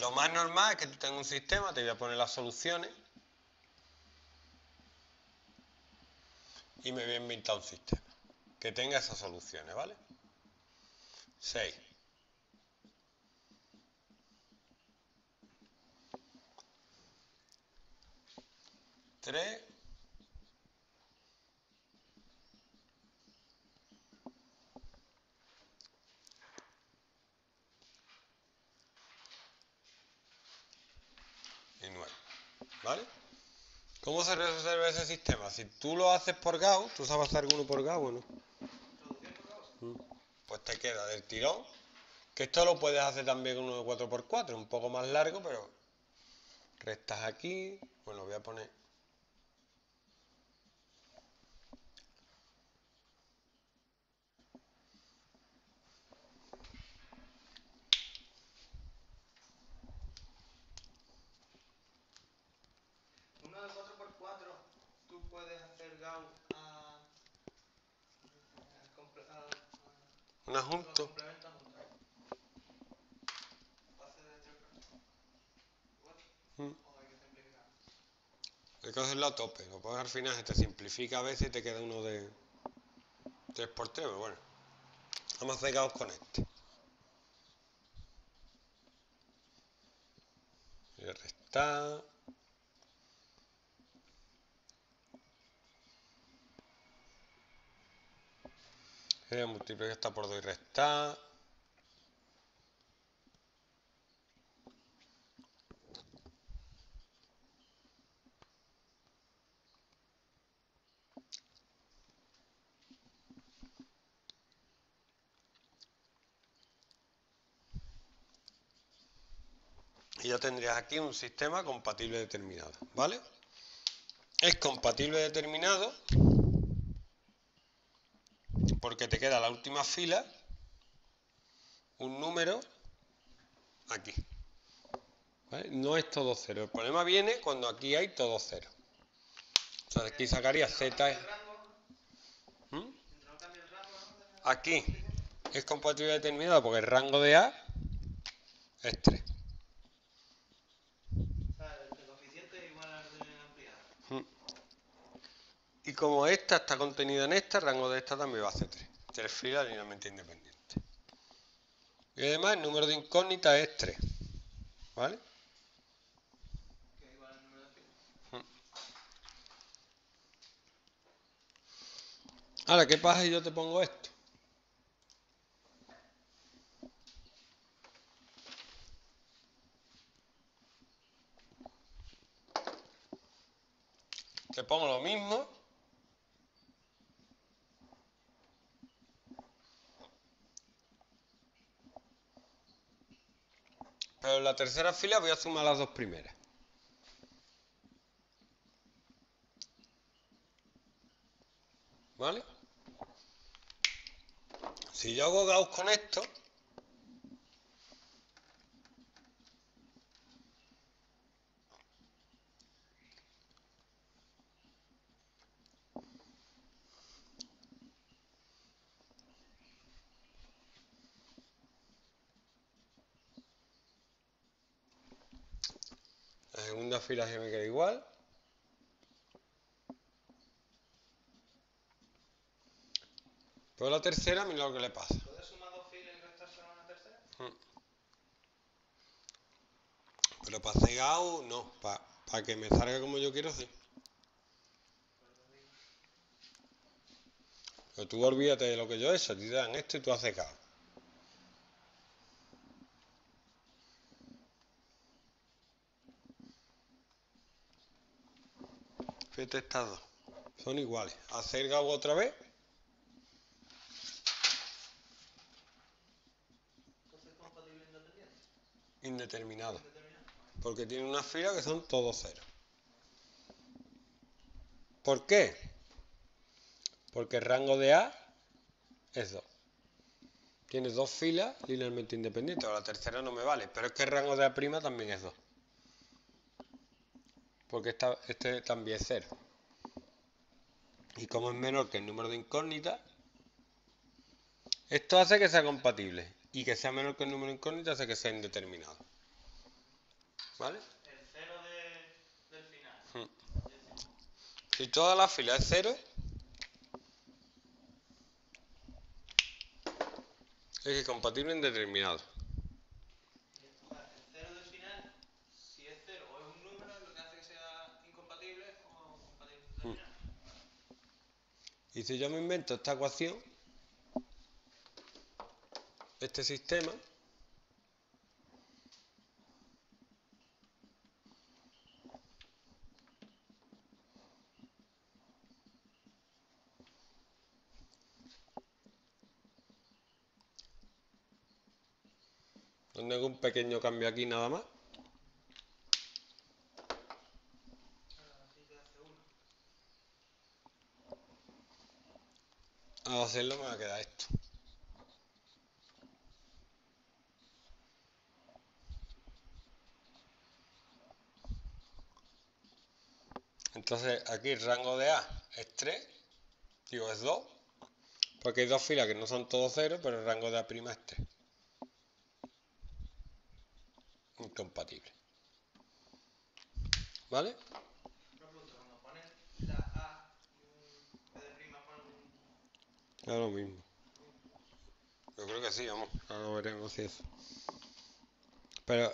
Lo más normal es que tú tengas un sistema, te voy a poner las soluciones y me voy a inventar un sistema que tenga esas soluciones, ¿vale? 6. 3 y 9. ¿Vale? ¿Cómo se resuelve ese sistema? Si tú lo haces por Gauss, ¿tú sabes hacer alguno por Gauss o no? Mm. Pues te queda del tirón, que esto lo puedes hacer también con uno de 4x4, un poco más largo, pero restas aquí, bueno, voy a poner Una junto. Mm. Hay que hacerlo a tope, lo pones al final, se te simplifica a veces y te queda uno de 3 por 3 pero bueno. Vamos a hacer caos con este. Y restar. Sería multiplicar esta por 2 y restar. Y ya tendrías aquí un sistema compatible determinado, ¿vale? Es compatible determinado porque te queda la última fila un número aquí. No es todo cero. El problema viene cuando aquí hay todo cero. Sea, aquí sacaría z. ¿Mm? Aquí es compatible determinado porque el rango de A es 3. Y como esta está contenida en esta, el rango de esta también va a ser 3. Tres filas linealmente independientes. Y además el número de incógnitas es 3. ¿Vale? Ahora, ¿qué pasa si yo te pongo esto? Te pongo lo mismo Pero en la tercera fila voy a sumar las dos primeras. ¿Vale? Si yo hago Gauss con esto, segunda fila se me queda igual. Pero la tercera, mira lo que le pasa. ¿Puedes sumar dos filas y restárselo a una tercera? Mm. Pero para cegado, no. Para, que me salga como yo quiero, sí. Pero tú olvídate de lo que yo he hecho. Te dan esto y tú has cegado. Fíjate Son iguales. Hacer Gauss otra vez. Indeterminado. Porque tiene una fila que son todos cero. ¿Por qué? Porque el rango de A es 2. Tiene dos filas linealmente independientes. la tercera no me vale. Pero es que el rango de A' también es 2 porque este también es 0. Y como es menor que el número de incógnitas, esto hace que sea compatible. Y que sea menor que el número de incógnitas hace que sea indeterminado. ¿Vale? El cero de, del final. Hmm. Si toda la fila es cero, es incompatible indeterminado. o sea, el cero del final, si es cero o es un número, es lo que hace que sea incompatible o compatible determinado. Si yo me invento esta ecuación, este sistema, donde hago un pequeño cambio aquí nada más, Así te hace uno. Al hacerlo me va a quedar esto. Entonces aquí el rango de A es 3, digo es 2, porque hay dos filas que no son todos 0, pero el rango de A' es 3. Incompatible. ¿Vale? Una pregunta, cuando pones la A y un B de prima, pones Es lo mismo. Yo creo que sí, vamos. Ahora veremos si eso. Pero